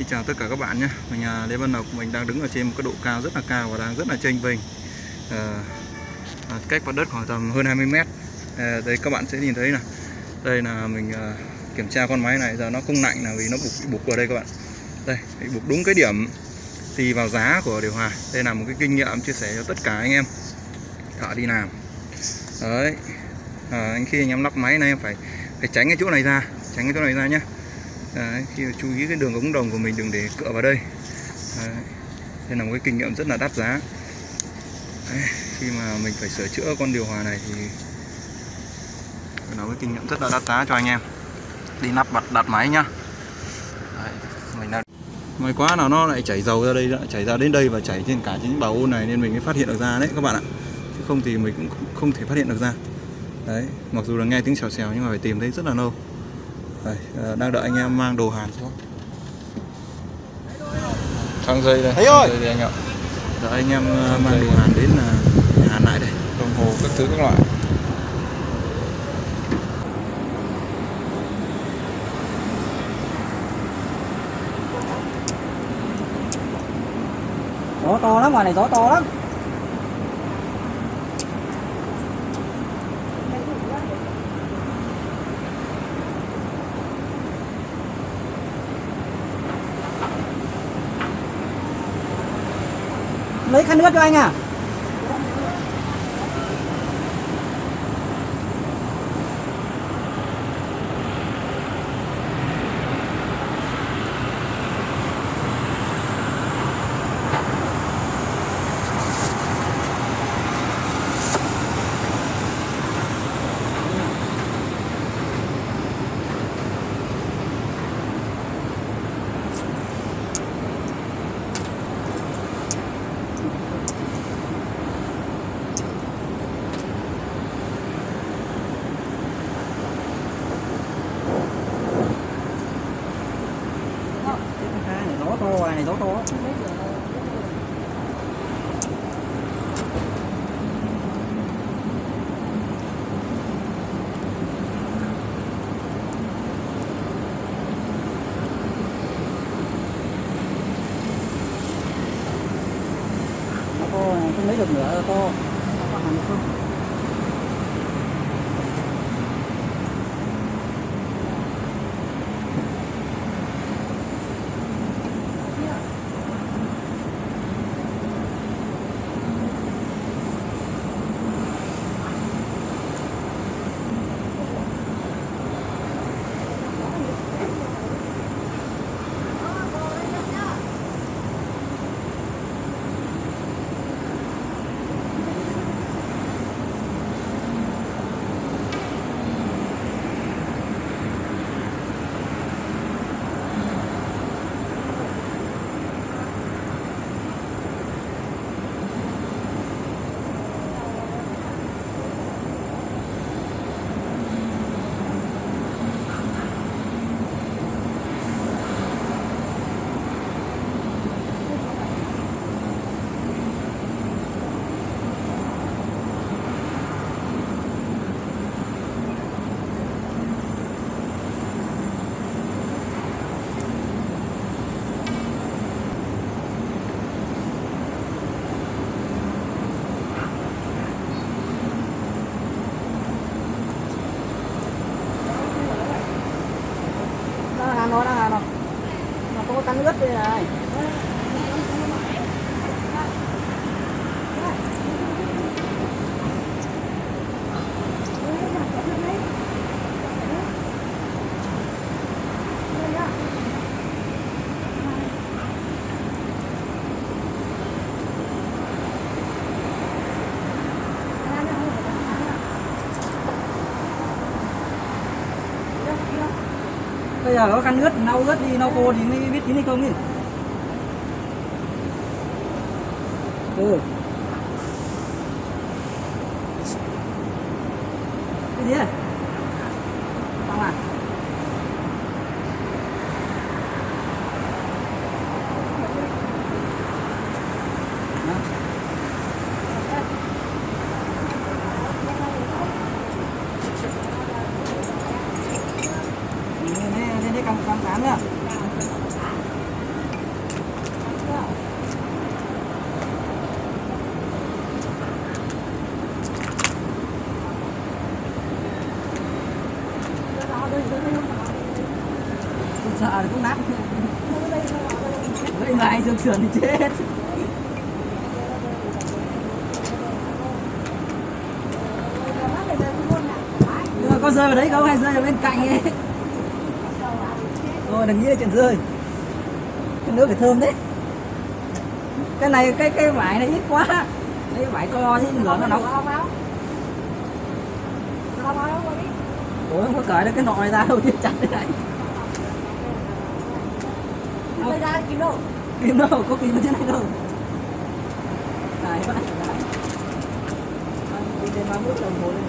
Xin chào tất cả các bạn nhé. Mình là Lê Văn Lộc. Mình đang đứng ở trên một cái độ cao rất là cao Và đang rất là chênh vinh ờ, à, Cách mặt đất khoảng tầm hơn 20 mét. À, Đây các bạn sẽ nhìn thấy này Đây là mình à, kiểm tra con máy này. Giờ nó không lạnh là vì nó bục, bục vào đây các bạn. Đây bị bục đúng cái điểm Tùy vào giá của điều hòa. Đây là một cái kinh nghiệm chia sẻ cho tất cả anh em. Thợ đi làm. Đấy. À, Khi anh em lắp máy này em phải phải tránh cái chỗ này ra. Tránh cái chỗ này ra nhé. Đấy, khi chú ý cái đường ống đồng của mình đừng để cựa vào đây. Đấy. đây là một cái kinh nghiệm rất là đắt giá. Đấy, khi mà mình phải sửa chữa con điều hòa này thì nó cái kinh nghiệm rất là đắt giá cho anh em. Đi lắp đặt đặt máy nhá. Đấy, mình đang may quá nào nó lại chảy dầu ra đây chảy ra đến đây và chảy trên cả những bào ôn này nên mình mới phát hiện được ra đấy các bạn ạ. Chứ không thì mình cũng không thể phát hiện được ra. Đấy mặc dù là nghe tiếng xèo xèo nhưng mà phải tìm thấy rất là lâu đây, à, đang đợi anh em mang đồ hàn xuống. Thang dây đây Thấy ơi! dây đây anh ạ. Đợi anh em à, mang đồ hàn đến là hàn lại đây. Đồng hồ các thứ các loại. Gió to lắm ngoài này gió to lắm lấy khăn nước cho anh à? Tô này gió tô nó to này không lấy được nữa to Nó có hàng không đang hàn rồi đang hàn rồi nước đây này bây giờ nó khăn ướt lau ướt đi lau khô thì mới biết chín hay không nhỉ ừ sợ cũng nát vậy mà anh dương sườn thì chết. Nhưng mà có rơi vào đấy, không? Hay rơi vào bên cạnh ấy? Rồi đừng nghĩ là chuyện rơi. Cái nước phải thơm đấy. Cái này, cái cái vải này ít quá. Cái vải co chứ, lửa nó nóng. Ủa không có cởi được cái này ra đâu chứ chặt thế này. Bây ra kìm đâu? Kìm đâu, có kìm ở trên này đâu Dài quá Đi đến 31 đồng hồ lên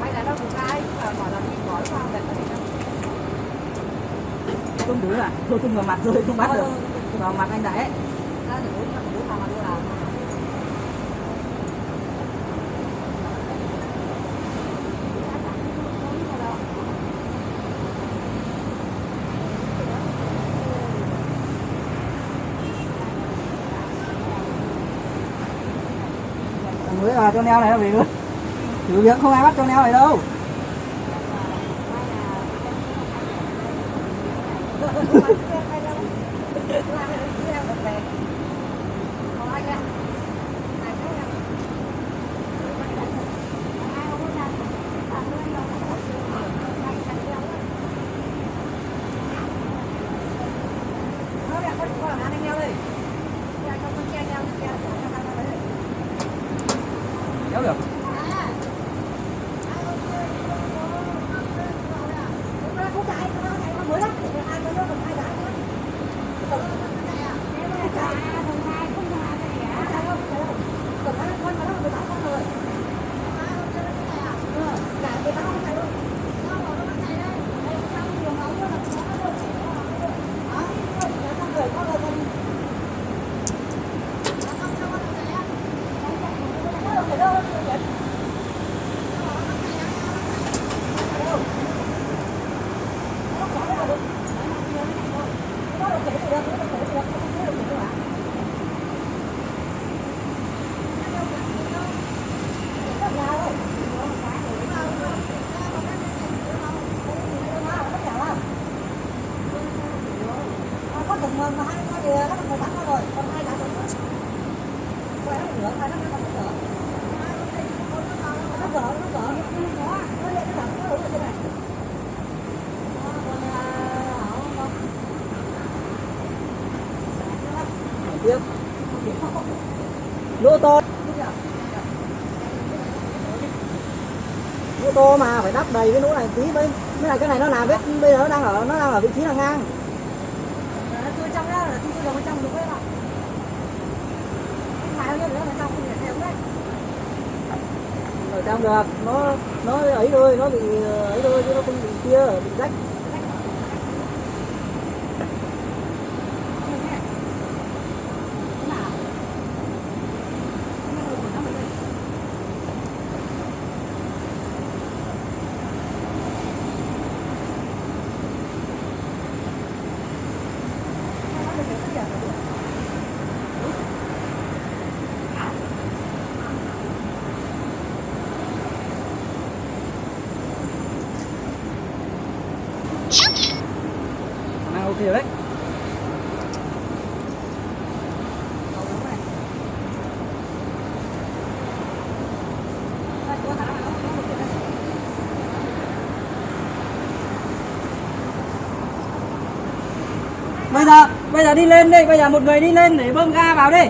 Hay là đâu một cái bảo là đi gói vào để có thể Không đủ à? Thôi tung vào mặt rồi, không bắt được. Vào mặt anh đã ấy. Ra để trăm bốn vào mà đưa là Cho neo này nó về luôn Thử không ai bắt cho neo này đâu. Thank you có từng mà hai nó thì nó bán nó rồi, còn hai đã rồi quay nó nửa hai nó còn nó vỡ nó vỡ nó rửa nó lên nó đập nó ở trên này. Tiếp lỗ to lỗ to mà phải đắp đầy cái lỗ này tí với cái này cái này nó làm vết bây giờ nó đang ở nó đang ở vị trí là ngang chui trong đó là chui vào trong đúng đấy ạ. Phải lên nó là trong không thể theo đấy. Ở trong được, nó nó ấy thôi, nó bị ờ, ấy thôi chứ nó không bị kia, bị rách khả năng ok rồi đấy bây giờ bây giờ đi lên đi bây giờ một người đi lên để bơm ga vào đi